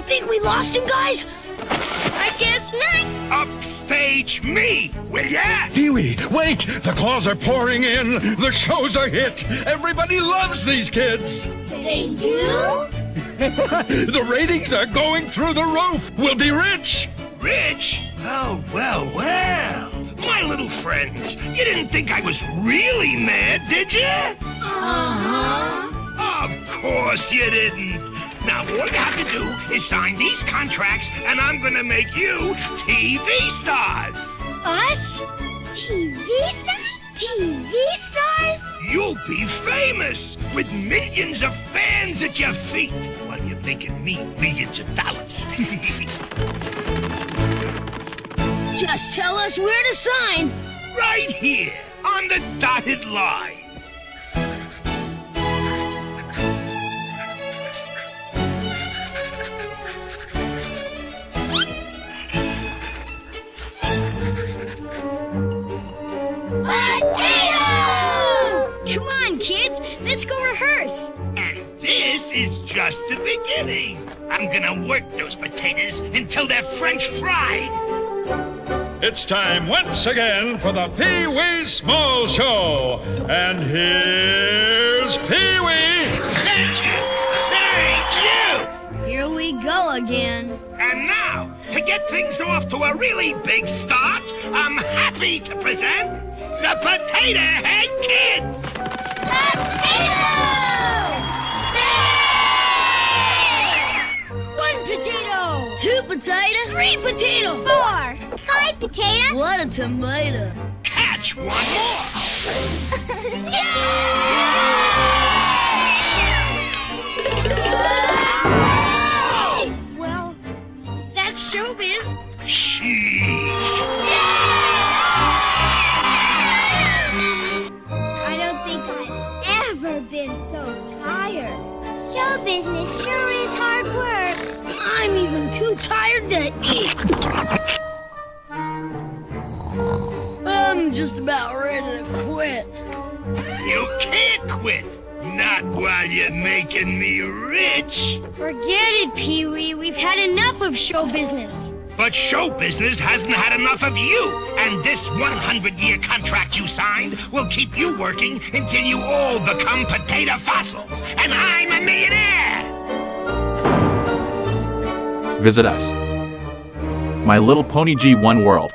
think we lost him, guys? I guess not. Upstage me, will ya? Pee-wee, wait! The calls are pouring in. The show's a hit. Everybody loves these kids. They do? the ratings are going through the roof. We'll be rich. Rich? Oh, well, well. My little friends, you didn't think I was really mad, did you? Uh-huh. Of course you didn't. Now, all you have to do is sign these contracts, and I'm gonna make you TV stars. Us? TV stars? TV stars? You'll be famous with millions of fans at your feet while you're making me millions of dollars. Just tell us where to sign. right here on the dotted line. Kids. Let's go rehearse. And this is just the beginning. I'm gonna work those potatoes until they're French fried. It's time once again for the Pee-wee Small Show. And here's Pee-wee. Thank you. Thank you. Here we go again. And now, to get things off to a really big start, I'm happy to present the Potato Head Kids. Potatoes. Three potatoes. Four. Five potato. What a tomato. Catch one more. Well, that's showbiz. I don't think I've ever been so tired. Show business sure is hard work. I'm even too tired to eat. I'm just about ready to quit. You can't quit. Not while you're making me rich. Forget it, Pee Wee. We've had enough of show business. But show business hasn't had enough of you. And this 100 year contract you signed will keep you working until you all become potato fossils. And I'm a millionaire. Visit us. My Little Pony G1 World.